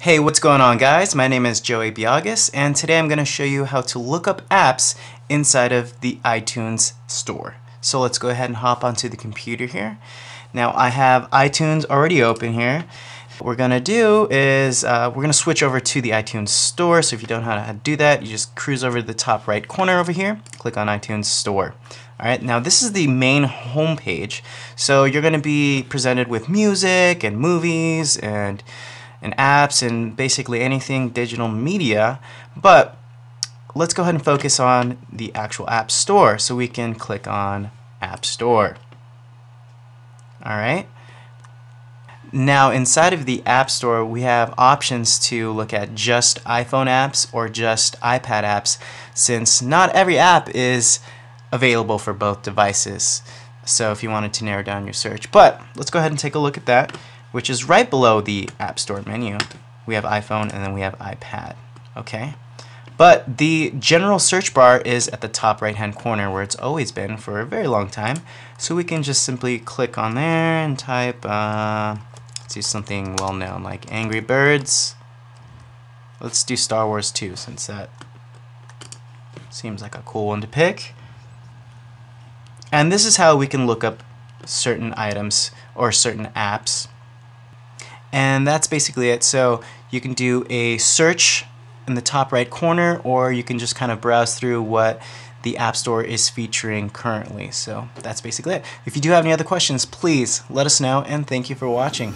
Hey, what's going on guys? My name is Joey Biagas and today I'm going to show you how to look up apps inside of the iTunes store. So let's go ahead and hop onto the computer here. Now I have iTunes already open here. What we're going to do is uh, we're going to switch over to the iTunes store. So if you don't know how to do that, you just cruise over to the top right corner over here, click on iTunes store. Alright, now this is the main home page. So you're going to be presented with music and movies and and apps and basically anything digital media. But let's go ahead and focus on the actual App Store. So we can click on App Store. All right. Now inside of the App Store we have options to look at just iPhone apps or just iPad apps since not every app is available for both devices. So if you wanted to narrow down your search. But let's go ahead and take a look at that which is right below the App Store menu. We have iPhone and then we have iPad. Okay? But the general search bar is at the top right hand corner where it's always been for a very long time. So we can just simply click on there and type, uh, let's do something well known like Angry Birds. Let's do Star Wars 2 since that seems like a cool one to pick. And this is how we can look up certain items or certain apps and that's basically it. So you can do a search in the top right corner or you can just kind of browse through what the App Store is featuring currently. So that's basically it. If you do have any other questions, please let us know and thank you for watching.